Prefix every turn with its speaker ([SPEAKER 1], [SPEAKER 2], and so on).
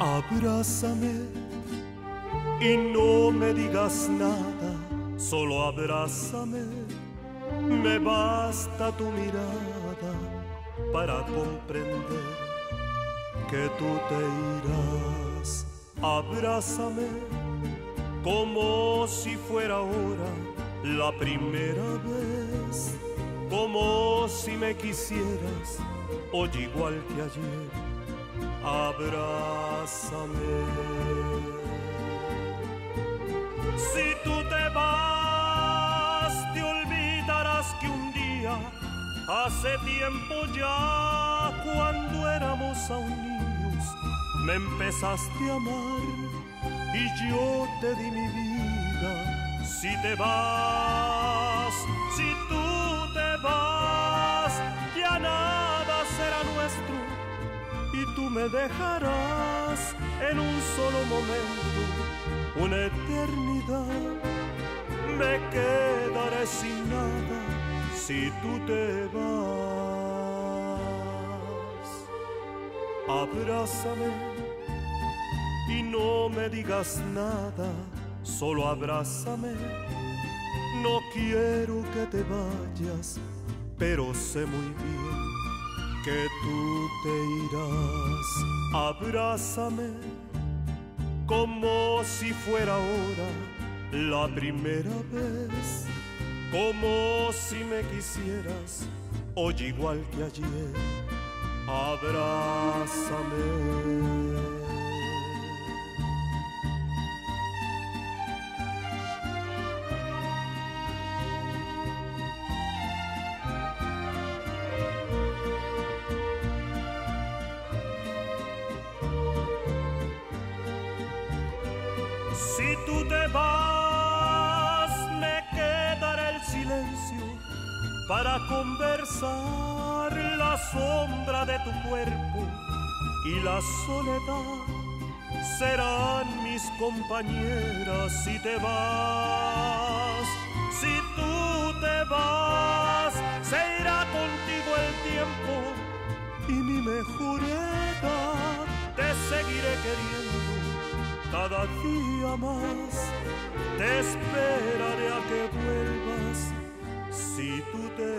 [SPEAKER 1] Abrázame y no me digas nada, solo abrázame. Me basta tu mirada para comprender que tú te irás. Abrázame como si fuera ahora la primera vez, como si me quisieras hoy igual que ayer. Abrázame. Si tú te vas, te olvidarás que un día, hace tiempo ya, cuando éramos aún niños, me empezaste a amar y yo te di mi vida. Si te vas, y tú me dejarás en un solo momento, una eternidad. Me quedaré sin nada si tú te vas. Abrázame y no me digas nada, solo abrázame. No quiero que te vayas, pero sé muy bien que tú te irás. Abrázame como si fuera ahora la primera vez, como si me quisieras hoy igual que ayer. Abrázame. Si tú te vas, me quedará el silencio para conversar la sombra de tu cuerpo y la soledad serán mis compañeras si te vas. Si tú te vas, se irá contigo el tiempo y mi mejor edad te seguiré queriendo cada día más te esperaré a que vuelvas si tú te.